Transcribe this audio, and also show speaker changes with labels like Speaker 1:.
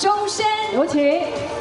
Speaker 1: 钟声
Speaker 2: 有请。